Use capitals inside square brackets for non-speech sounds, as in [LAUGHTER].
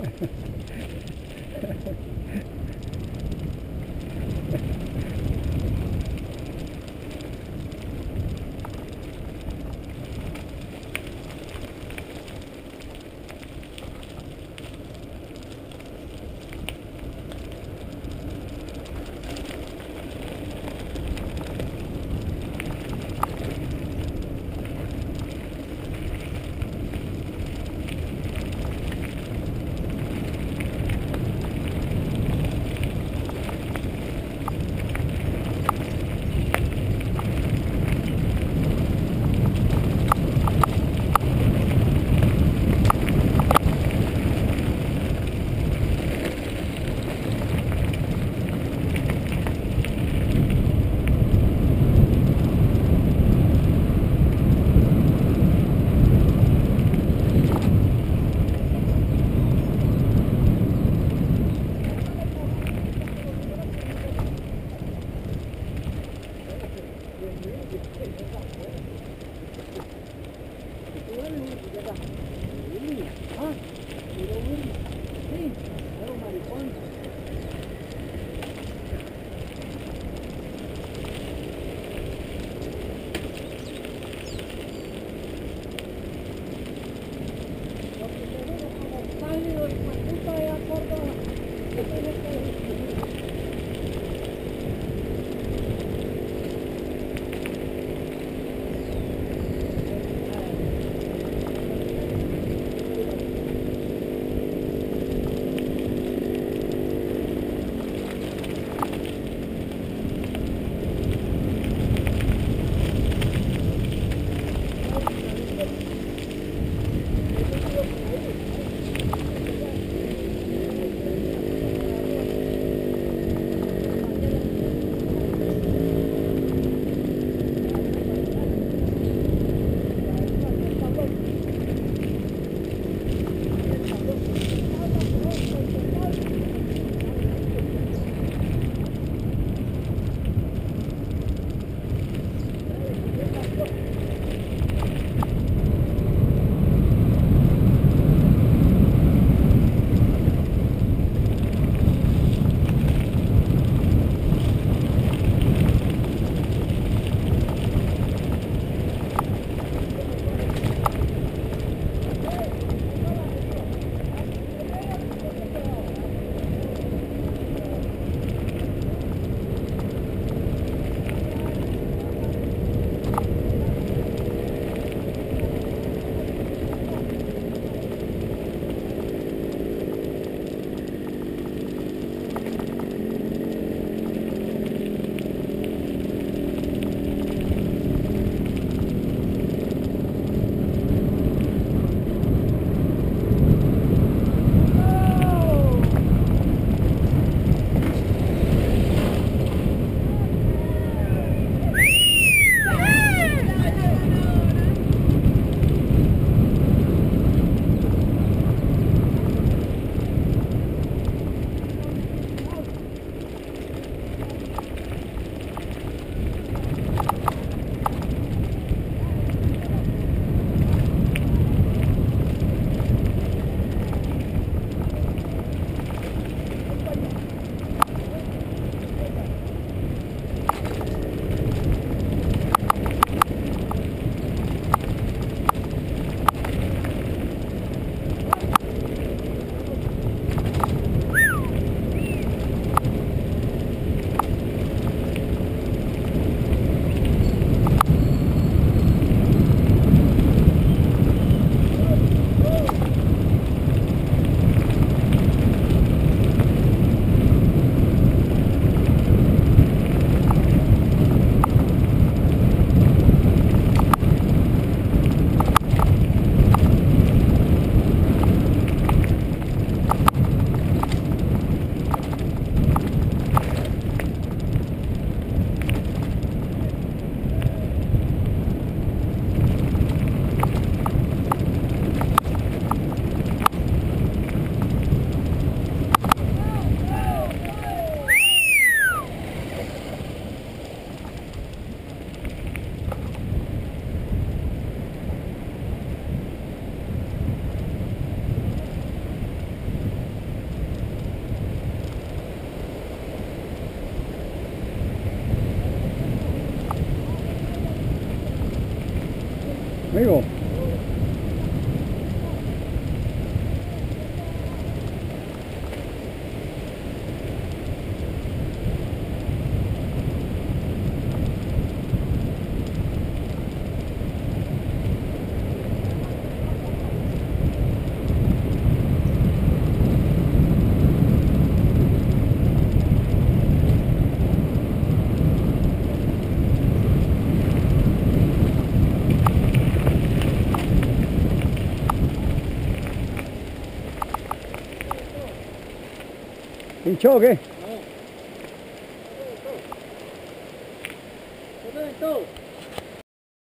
ハハハ [LAUGHS] 没有力气，别干。有劲儿，有劲儿别干。没劲啊，没有劲，没劲，没有力气。没有你敲给。